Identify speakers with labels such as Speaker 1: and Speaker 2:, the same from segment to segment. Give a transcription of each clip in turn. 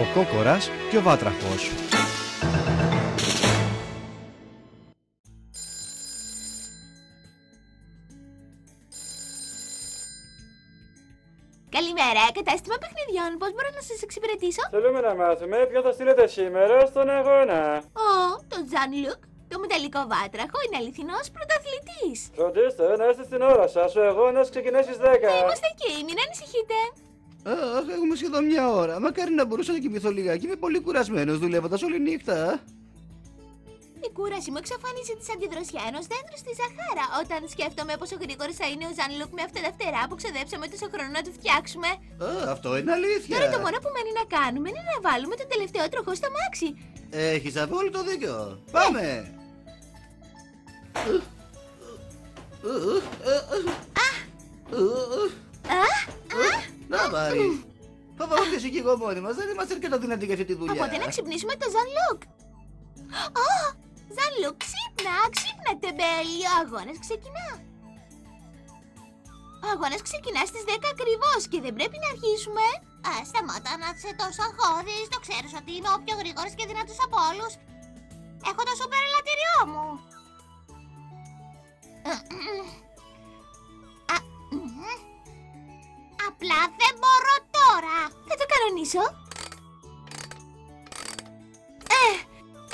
Speaker 1: Ο Κόκορας και ο Βάτραχος.
Speaker 2: Καλημέρα, κατάστημα παιχνιδιών. Πώς μπορώ να σας εξυπηρετήσω;
Speaker 3: Θέλουμε να μάθουμε ποιο θα στείλετε σήμερα στον αγώνα.
Speaker 2: Ω, το Τζαν Λουκ, το μεταλλικό βάτραχο, είναι αληθινός πρωταθλητής.
Speaker 3: Φροντίστε να είστε στην ώρα σας. Ο αγώνας ξεκινάει στις 10.
Speaker 2: Είμαστε εκεί, μην ανησυχείτε.
Speaker 1: Αχ, έχουμε σχεδόν μια ώρα. Μακάρι να μπορούσα να κοιμηθώ λιγάκι. Είμαι πολύ κουρασμένος δουλεύοντας όλη νύχτα.
Speaker 2: Η κούραση μου εξαφανίζει τη αντιδροσιά ενός δέντρου στη Ζαχάρα όταν σκέφτομαι πόσο γρήγορος θα είναι ο Ζαν Λουκ με αυτά τα φτερά που ξεδέψαμε τόσο χρόνο να του φτιάξουμε.
Speaker 1: Α, αυτό είναι αλήθεια.
Speaker 2: Τώρα το μόνο που μένει να κάνουμε είναι να βάλουμε τον τελευταίο τροχό στο μάξι.
Speaker 1: Έχεις απόλυτο δίκιο. Πάμε. Να πάρει. Θα βάλω εσύ και εγώ μόνοι μας. Δεν είμαστε αρκετά δυνατοί για αυτή τη δουλειά.
Speaker 2: Οπότε να ξυπνήσουμε το Ζαν Λουκ. Ω, Ζαν Λουκ, ξύπνα, ξύπνα τεμπέλη. Ο αγώνας ξεκινά. Ο αγώνας ξεκινά στις 10 ακριβώς και δεν πρέπει να αρχίσουμε. Α, σταμάτα να είσαι τόσο αγχώδης. Το ξέρεις ότι είμαι ο πιο γρήγορος και δυνατός από όλους. Έχω το σούπερ ελαττήριό μου. Απλά δεν μπορώ τώρα. Θα το κανονίσω. Ε,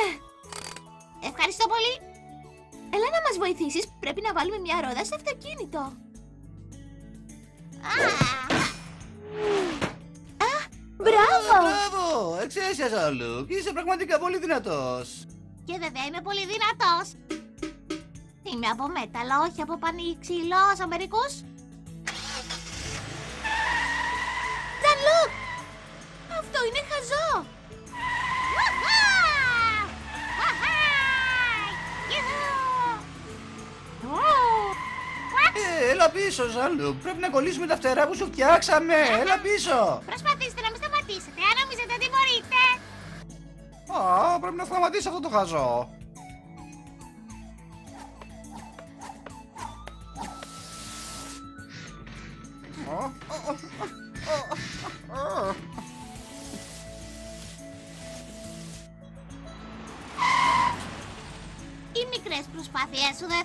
Speaker 2: ε. Ευχαριστώ πολύ. Έλα να μας βοηθήσεις. Πρέπει να βάλουμε μια ρόδα στο αυτοκίνητο. Α, Α, μπράβο.
Speaker 1: Μπράβο! Εξαίσιας, Ζαλούκ. Είσαι πραγματικά πολύ δυνατός.
Speaker 2: Και βέβαια είμαι πολύ δυνατός. Είμαι από μέταλλο, όχι από πανί ξύλο, σαν μερικούς. Τζανλούκ! Αυτό είναι χαζό! Ουαχά! Ουαχά! Γιου! Ου! Ουακ!
Speaker 1: Ε, έλα πίσω, Ζαλούκ. Πρέπει να κολλήσουμε τα φτερά που σου φτιάξαμε. Έλα πίσω.
Speaker 2: Προσπαθήστε να με σταματήσετε, αν νομίζετε ότι μπορείτε.
Speaker 1: Α, πρέπει να σταματήσει αυτό το χαζό.
Speaker 2: Οι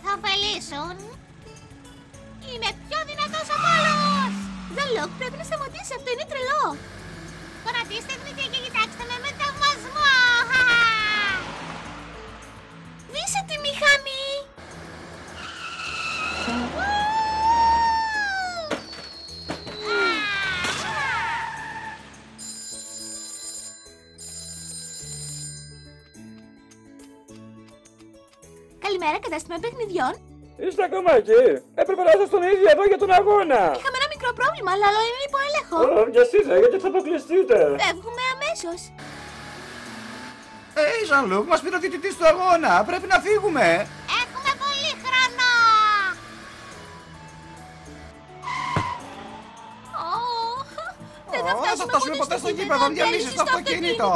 Speaker 2: θα ωφελήσουν. Είμαι πιο δυνατός από όλους! Ζαλόκ, πρέπει να σταματήσει, αυτό είναι τρελό. Κρατήστε γνητή και κοιτάξτε Καλημέρα, κατάστημα παιχνιδιών.
Speaker 3: Είστε ακόμα εκεί. Έπρεπε να είσαστε τον ίδιο εδώ για τον αγώνα.
Speaker 2: Είχαμε ένα μικρό πρόβλημα, αλλά άλλο είναι υπό έλεγχο.
Speaker 3: Ω, βιαστείτε, γιατί θα αποκλειστείτε;
Speaker 2: Φεύγουμε αμέσως.
Speaker 1: Ε, Ζαλούκ, μας πήρε ο διαιτητής του αγώνα. Πρέπει να φύγουμε.
Speaker 2: Έχουμε πολύ χρόνο. Ω, Δεν θα
Speaker 1: Ω, δεν θα φτάσουμε ποτέ στο γήπεδο, αν διαλύσεις το αυτοκίνητο.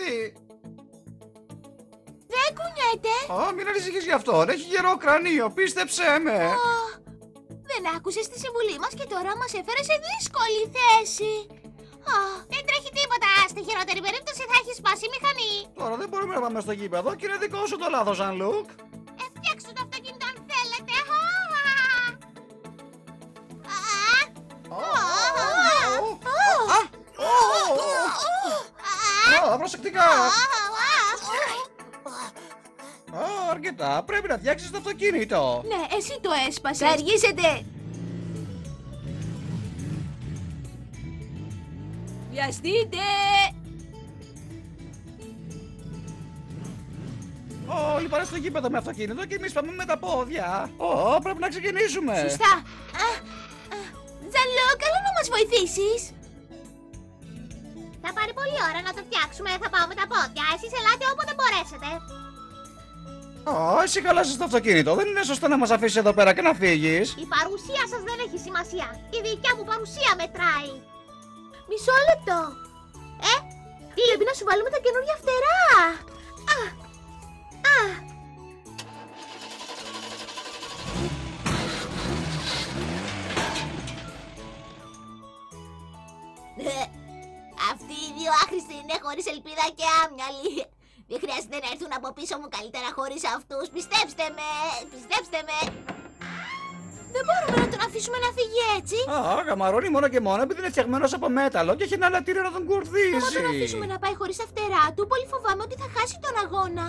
Speaker 1: Αυτή.
Speaker 4: Δεν κουνιέται.
Speaker 1: Ω, μην ανησυχείς γι' αυτό. Έχει γερό κρανίο, πίστεψέ με.
Speaker 4: Ω, δεν άκουσες τη συμβουλή μας και τώρα μας έφερες σε δύσκολη θέση. Ω, δεν τρέχει τίποτα. Στη χειρότερη περίπτωση θα έχεις σπάσει η μηχανή.
Speaker 1: Τώρα δεν μπορούμε να πάμε στο γήπεδο και είναι δικό σου το λάθος, Ζαν Λουκ. Προσεκτικά. Ω, αρκετά. Πρέπει να φτιάξεις το αυτοκίνητο.
Speaker 4: Ναι, εσύ το έσπασες. Θα αργήσετε. Βιαστείτε.
Speaker 1: Όλοι πάνε στο γήπεδο με αυτοκίνητο και εμείς πάμε με τα πόδια. Ω, πρέπει να ξεκινήσουμε.
Speaker 4: Σωστά. Α, α, Ζαλό, καλό να μας βοηθήσεις. Θα πάρει πολλή ώρα να το φτιάξουμε. Θα πάω με τα πόδια. Εσείς ελάτε όποτε μπορέσετε.
Speaker 1: Ω, εσύ καλά στο αυτοκίνητο. Δεν είναι σωστό να μας αφήσεις εδώ πέρα και να φύγεις.
Speaker 4: Η παρουσία σας δεν έχει σημασία. Η δικιά μου παρουσία μετράει. Μισό λεπτό. Ε, τι; Πρέπει να σου βάλουμε τα καινούργια φτερά. Χωρίς ελπίδα και άμυαλοι. Δεν χρειάζεται να έρθουν από πίσω μου καλύτερα χωρίς αυτούς. Πιστέψτε με, πιστέψτε με. Δεν μπορούμε να τον αφήσουμε να φύγει έτσι.
Speaker 1: Α, γαμαρώνει μόνο και μόνο επειδή είναι φτιαγμένος από μέταλλο και έχει ένα λατήριο να τον
Speaker 4: Άμα
Speaker 1: κουρδίσει.
Speaker 4: τον αφήσουμε να πάει χωρίς τα φτερά του, πολύ φοβάμαι ότι θα χάσει τον αγώνα.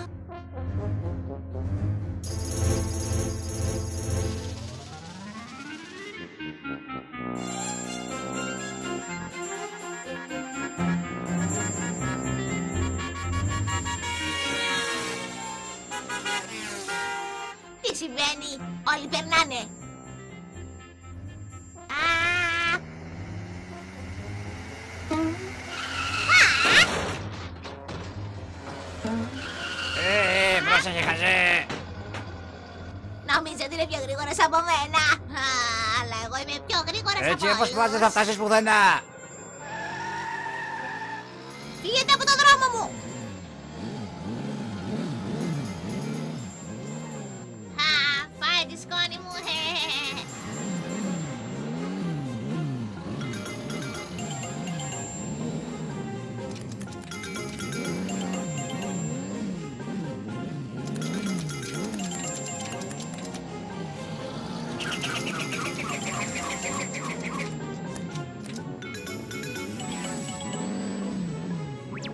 Speaker 4: Συμβαίνει, όλοι περνάνε. Α,
Speaker 1: Ε, πρόσεχε χαζέ.
Speaker 4: Νομίζω ότι είναι πιο γρήγορος από μένα. Α, αλλά εγώ είμαι πιο γρήγορος
Speaker 1: Έτσι
Speaker 4: από
Speaker 1: όπως
Speaker 4: όλους.
Speaker 1: πας δεν θα φτάσεις πουθενά.
Speaker 4: Φύγετε από τον δρόμο μου! Φάει τη σκόνη μου.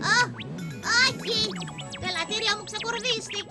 Speaker 4: Α, όχι! Το ελαττήριο μου ξεκουρδίστηκε!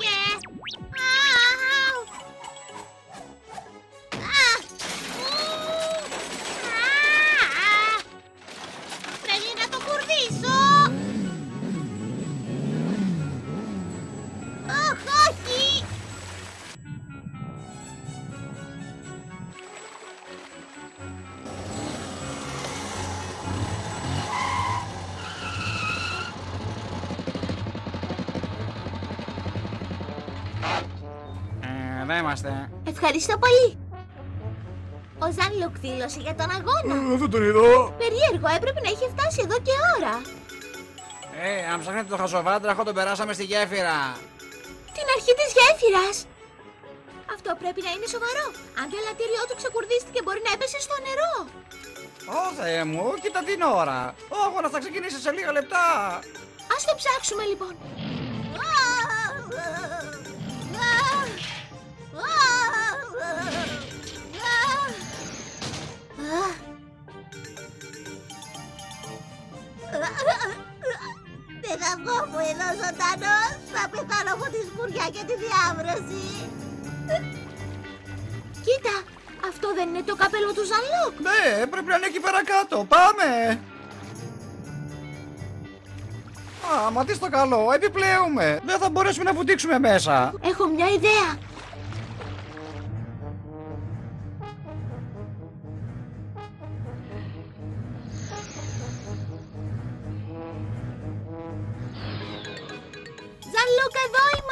Speaker 1: Είμαστε.
Speaker 4: Ευχαριστώ πολύ! Ο Ζαν Λουκ δήλωσε για τον αγώνα.
Speaker 1: Δεν τον είδα.
Speaker 4: Περίεργο, έπρεπε να είχε φτάσει εδώ και ώρα.
Speaker 1: Ε, αν ψάχνετε το χαζοβάντραχο τον περάσαμε στη γέφυρα.
Speaker 4: Την αρχή της γέφυρας. Αυτό πρέπει να είναι σοβαρό. Αν το ελαττήριό του ξεκουρδίστηκε μπορεί να έπεσε στο νερό.
Speaker 1: Ω Θεέ μου, κοίτα την ώρα. Ο αγώνας θα ξεκινήσει σε λίγα λεπτά.
Speaker 4: Ας το ψάξουμε λοιπόν. Δεν θα βγω μου εδώ ζωντανός. Θα πεθάνω από τη σκουριά και τη διάβρωση. Κοίτα, αυτό δεν είναι το καπέλο του Ζανλόκ.
Speaker 1: Ναι, πρέπει να είναι εκεί πέρα κάτω. Πάμε. Α, μα τι στο καλό, επιπλέουμε. Δεν θα μπορέσουμε να βουτήξουμε μέσα.
Speaker 4: Έχω μια ιδέα.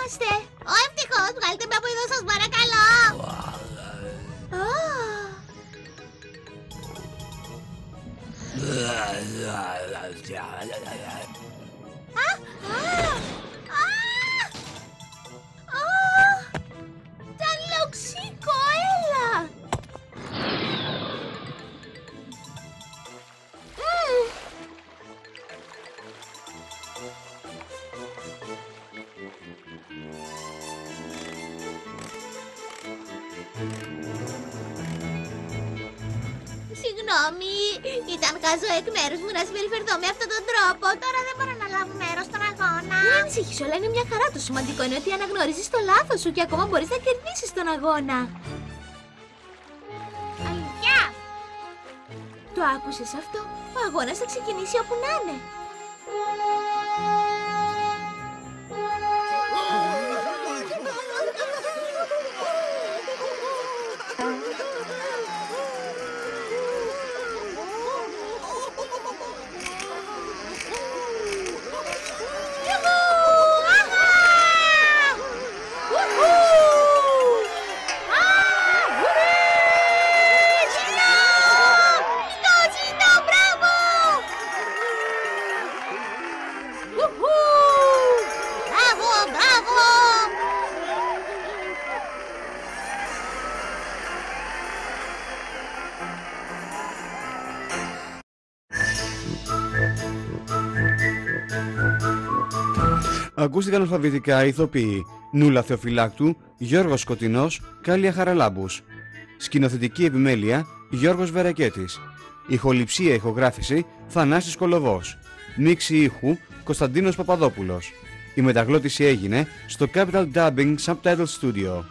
Speaker 4: Εδώ είμαστε. Ω, ευτυχώς, βγάλτε με από εδώ σας παρακαλώ. Α,
Speaker 2: Τα ήταν χαζό εκ μέρους μου να συμπεριφερθώ με αυτόν τον τρόπο. Τώρα δεν μπορώ να λάβω μέρος στον αγώνα. Μην ανησυχείς, όλα είναι μια χαρά. Το σημαντικό είναι ότι αναγνωρίζεις το λάθος σου και ακόμα μπορείς να κερδίσεις τον αγώνα. Αλήθεια! Το άκουσες αυτό; Ο αγώνας θα ξεκινήσει όπου να είναι.
Speaker 5: Ακούστηκαν αλφαβητικά οι ηθοποιοί Νούλα Θεοφυλάκτου, Γιώργος Σκοτεινός, Κάλια Χαραλάμπους. Σκηνοθετική επιμέλεια Γιώργος Βερακέτης. Ηχοληψία ηχογράφηση Θανάσης Κολοβός. Μίξη ήχου Κωνσταντίνος Παπαδόπουλος. Η μεταγλώτηση έγινε στο Capital Dubbing Subtitle Studio.